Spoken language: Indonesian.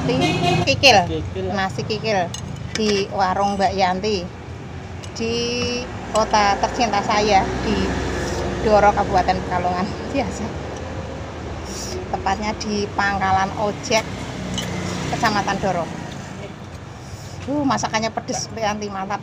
menikmati kikil, Kikil. nasi kikil. Di warung Mbak Yanti. Di kota tercinta saya di Doro Kabupaten Pekalongan biasa. Tepatnya di pangkalan ojek Kecamatan Doro. Uh, masakannya pedes Mbak Yanti mantap.